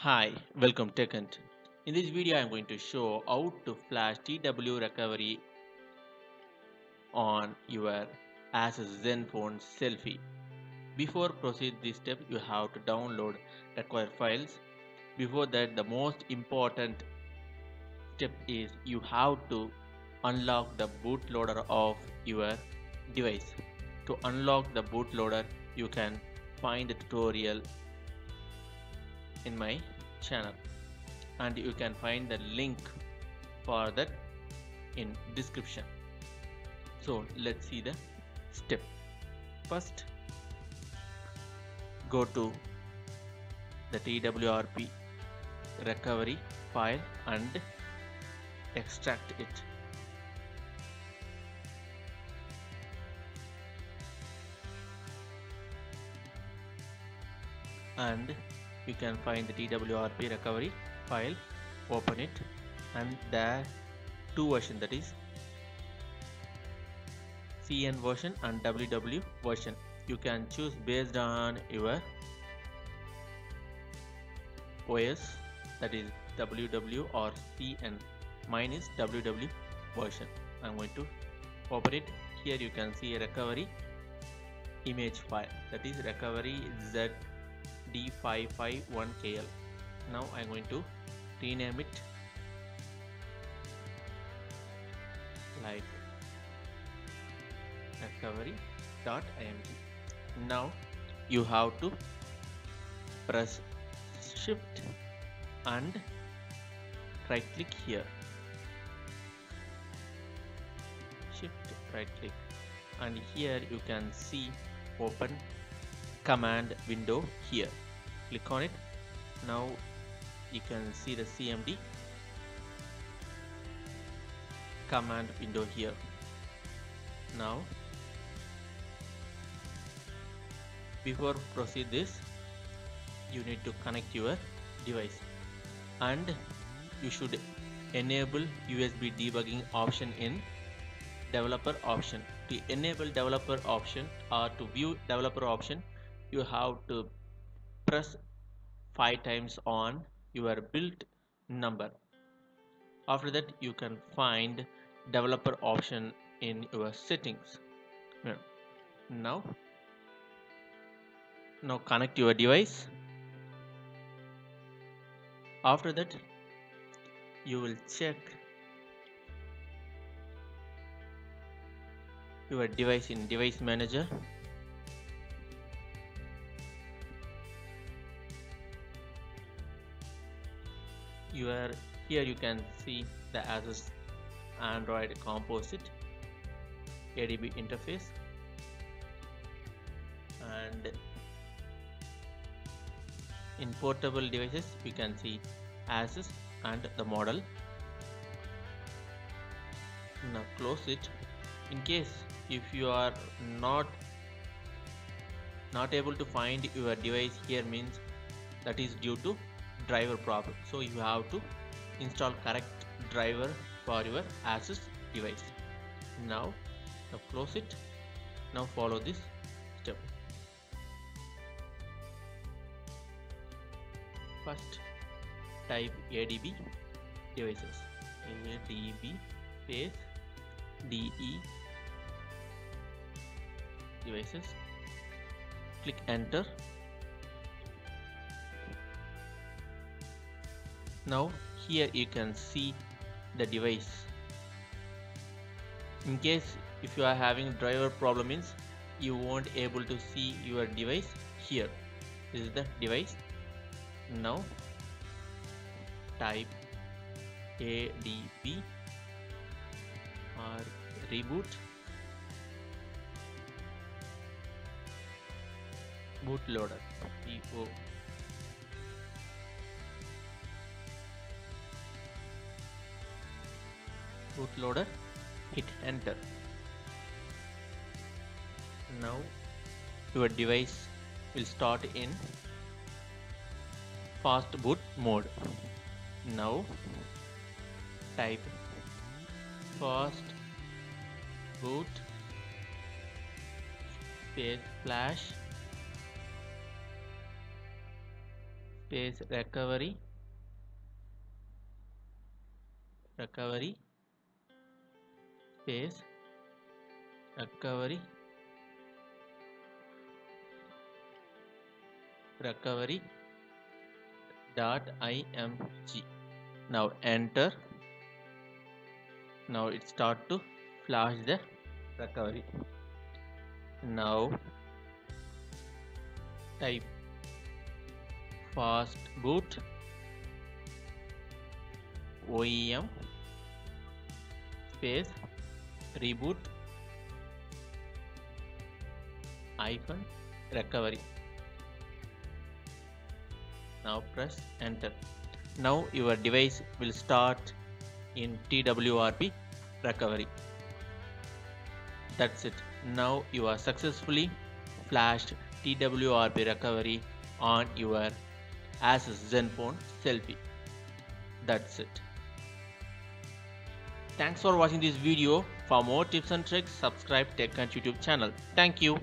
Hi, welcome Techhunt. In this video, I am going to show how to flash TW recovery on your Asus Zenfone Selfie. Before proceed this step, you have to download required files. Before that, the most important step is you have to unlock the bootloader of your device. To unlock the bootloader, you can find the tutorial in my channel. And you can find the link for that in description. So let's see the step. First go to the twrp recovery file and extract it. And you can find the twrp recovery file open it and there two version that is cn version and ww version. You can choose based on your os that is ww or cn mine is ww version. I'm going to open it. Here you can see a recovery image file that is recovery z d551kl now i'm going to rename it like recovery.img now you have to press shift and right click here. Shift right click and here you can see open command window here. Click on it. Now you can see the cmd command window here. Now before proceed this you need to connect your device. And you should enable usb debugging option in developer option. To enable developer option or to view developer option you have to press five times on your built number. After that you can find developer option in your settings. Now now connect your device. After that you will check your device in device manager are here you can see the Asus Android Composite ADB interface. And in portable devices you can see Asus and the model. Now close it. In case if you are not not able to find your device here means that is due to driver problem. So you have to install correct driver for your Asus device. Now now close it. Now follow this step. First type adb devices. Adb space de devices. Click enter now here you can see the device. In case if you are having driver problem means you won't able to see your device here. This is the device. Now type adb or reboot. Bootloader bo bootloader hit enter. Now your device will start in fast boot mode. Now type fast boot space flash space recovery recovery space recovery recovery dot img now enter. Now it start to flash the recovery. Now type fast boot OEM space reboot hyphen recovery. Now press enter. Now your device will start in TWRP recovery. That's it. Now you are successfully flashed TWRP recovery on your Asus Zenfone selfie. That's it thanks for watching this video. For more tips and tricks subscribe Techhunt YouTube channel. Thank you